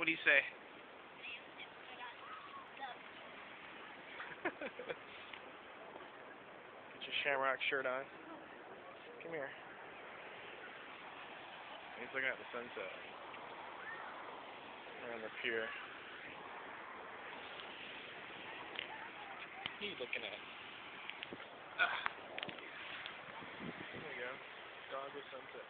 What do you say? Get your shamrock shirt on. Come here. He's looking at the sunset. Around the pier. What are you looking at. Ah. There you go. Dog with sunset.